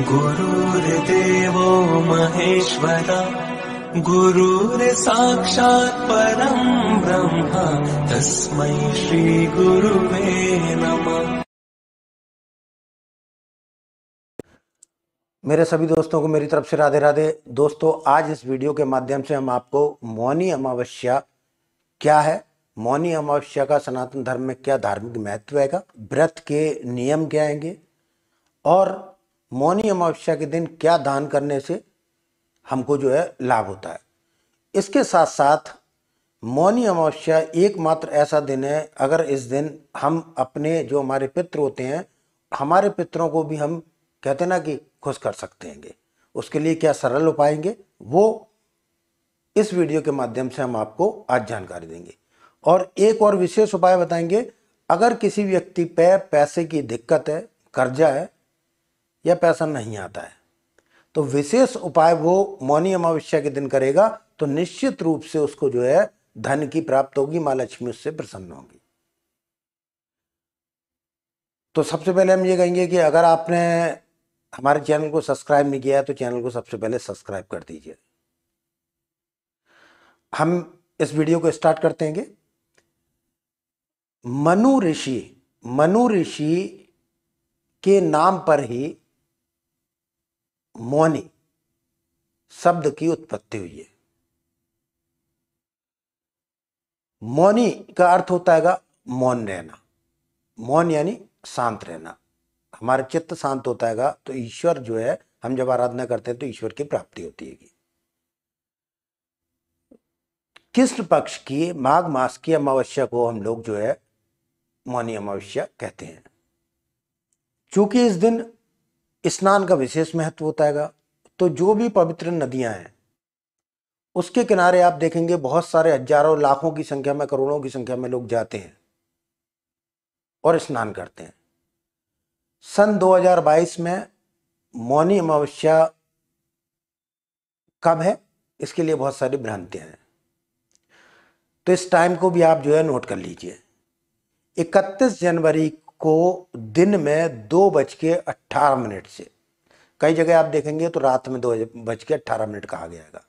गुरुर्देवो महेश्वरा गुरुर्साक्षात् परम् ब्रह्म, तस्मै श्रीगुरुवे नमः। मेरे सभी दोस्तों को मेरी तरफ़ से राधे राधे। दोस्तों, आज इस वीडियो के माध्यम से हम आपको मौनी अमावस्या क्या है, मौनी अमावस्या का सनातन धर्म में क्या धार्मिक महत्व है, व्रत के नियम क्या आएँगे और मौनी अमावस्या के दिन क्या दान करने से हमको जो है लाभ होता है। इसके साथ साथ मौनी अमावस्या एकमात्र ऐसा दिन है, अगर इस दिन हम अपने जो हमारे पितृ होते हैं, हमारे पितरों को भी हम कहते ना कि खुश कर सकते हैं उसके लिए क्या सरल उपाएँगे वो इस वीडियो के माध्यम से हम आपको आज जानकारी देंगे। और एक और विशेष उपाय बताएँगे, अगर किसी व्यक्ति पे पैसे की दिक्कत है, कर्जा है या पैसा नहीं आता है। तो विशेष उपाय वो मौनी अमावस्या के दिन करेगा तो निश्चित रूप से उसको जो है धन की प्राप्त होगी, माँ लक्ष्मी उससे प्रसन्न होगी। तो सबसे पहले हम ये कहेंगे कि अगर आपने हमारे चैनल को सब्सक्राइब नहीं किया है तो चैनल को सबसे पहले सब्सक्राइब कर दीजिए। हम इस वीडियो को स्टार्ट करते हैं मनु ऋषि मनु ऋषि के नाम पर ही मौनी शब्द की उत्पत्ति हुई है। मौनी का अर्थ होता है मौन रहना। मौन यानी शांत रहना। हमारा चित्त शांत होता है तो ईश्वर जो है, हम जब आराधना करते हैं तो ईश्वर की प्राप्ति होती है कृष्ण पक्ष की माघ मास की अमावस्या को हम लोग जो है मौनी अमावस्या कहते हैं। चूँकि इस दिन स्नान का विशेष महत्व होता है तो जो भी पवित्र नदियाँ हैं, उसके किनारे आप देखेंगे बहुत सारे हज़ारों, लाखों की संख्या में, करोड़ों की संख्या में लोग जाते हैं और स्नान करते हैं। सन 2022 में मौनी अमावस्या कब है? इसके लिए बहुत सारी भ्रांतियाँ हैं। तो इस टाइम को भी आप जो है नोट कर लीजिए। 31 जनवरी को दिन में दो बज के अट्ठारह मिनट से। कई जगह आप देखेंगे तो रात में दो बज के अट्ठारह मिनट कहा गया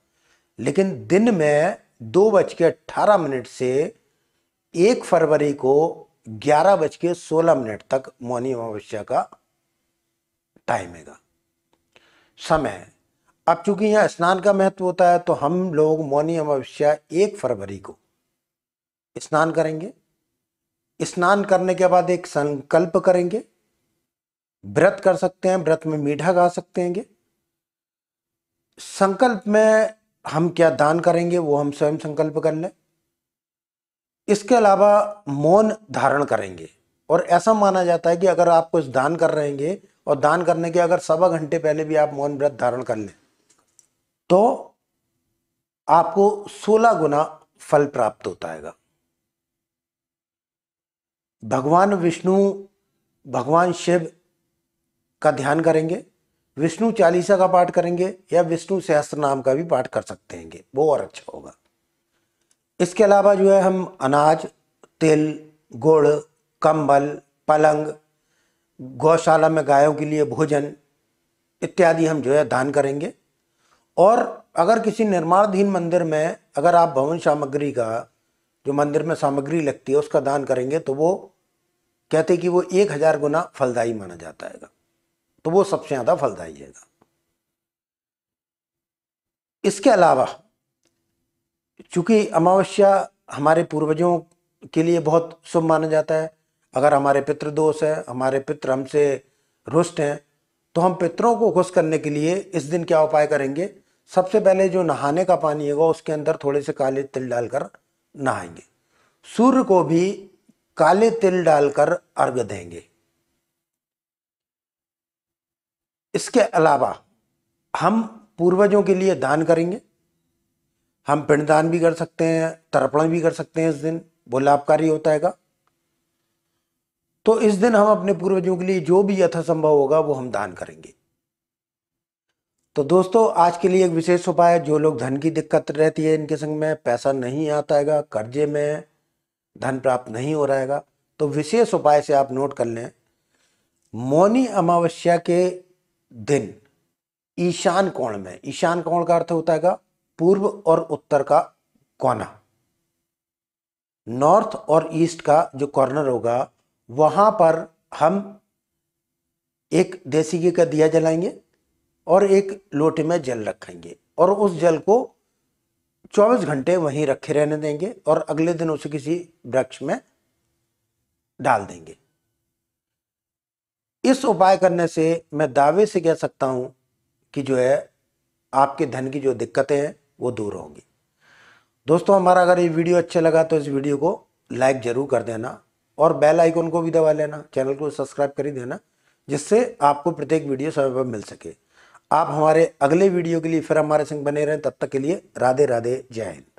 लेकिन दिन में दो बज के अट्ठारह मिनट से एक फरवरी को ग्यारह बज के सोलह मिनट तक मौनी अमावस्या का टाइम है समय। अब चूँकि यहाँ स्नान का महत्व होता है तो हम लोग मौनी अमावस्या एक फरवरी को स्नान करेंगे। स्नान करने के बाद एक संकल्प करेंगे। व्रत कर सकते हैं, व्रत में मीठा गा सकते हैं संकल्प में हम क्या दान करेंगे, वो हम स्वयं संकल्प कर लें। इसके अलावा मौन धारण करेंगे। और ऐसा माना जाता है कि अगर आप कुछ दान कर रहेंगे और दान करने के अगर सवा घंटे पहले भी आप मौन व्रत धारण कर लें तो आपको 16 गुना फल प्राप्त होता है भगवान विष्णु, भगवान शिव का ध्यान करेंगे, विष्णु चालीसा का पाठ करेंगे, या विष्णु सहस्त्र नाम का भी पाठ कर सकते हैं। वो और अच्छा होगा। इसके अलावा जो है हम अनाज, तिल, गुड़, कंबल, पलंग, गौशाला में गायों के लिए भोजन इत्यादि हम जो है दान करेंगे। और अगर किसी निर्माणाधीन मंदिर में अगर आप भवन सामग्री का, जो मंदिर में सामग्री लगती है, उसका दान करेंगे तो वो कहते कि वो एक हज़ार गुना फलदायी माना जाता है तो वो सबसे ज़्यादा फलदायी है इसके अलावा, चूँकि अमावस्या हमारे पूर्वजों के लिए बहुत शुभ माना जाता है, अगर हमारे पितृ दोष है, हमारे पितृ हमसे रुष्ट हैं तो हम पितरों को खुश करने के लिए इस दिन क्या उपाय करेंगे? सबसे पहले जो नहाने का पानी होगा, उसके अंदर थोड़े से काले तिल डालकर नहाएँगे। सूर्य को भी काले तिल डालकर अर्घ देंगे। इसके अलावा हम पूर्वजों के लिए दान करेंगे। हम पिंडदान भी कर सकते हैं, तर्पण भी कर सकते हैं इस दिन, वो लाभकारी होता है तो इस दिन हम अपने पूर्वजों के लिए जो भी यथासंभव होगा, वो हम दान करेंगे। तो दोस्तों, आज के लिए एक विशेष उपाय, जो लोग धन की दिक्कत रहती है इनके संग में, पैसा नहीं आता है कर्जे में धन प्राप्त नहीं हो रहा है तो विशेष उपाय से आप नोट कर लें। मौनी अमावस्या के दिन, ईशान कोण में, ईशान कोण का अर्थ होता है पूर्व और उत्तर का कोना। नॉर्थ और ईस्ट का जो कॉर्नर होगा, वहाँ पर हम एक देसी घी का दिया जलाएँगे और एक लोटे में जल रखेंगे और उस जल को 24 घंटे वहीं रखे रहने देंगे और अगले दिन उसे किसी वृक्ष में डाल देंगे। इस उपाय करने से मैं दावे से कह सकता हूँ कि जो है, आपके धन की जो दिक्कतें हैं, वो दूर होंगी। दोस्तों, हमारा अगर ये वीडियो अच्छा लगा तो इस वीडियो को लाइक ज़रूर कर देना और बेल आइकन को भी दबा लेना, चैनल को सब्सक्राइब कर ही देना, जिससे आपको प्रत्येक वीडियो समय पर मिल सके। आप हमारे अगले वीडियो के लिए फिर हमारे संग बने रहें। तब तक के लिए राधे राधे, जय हिंद।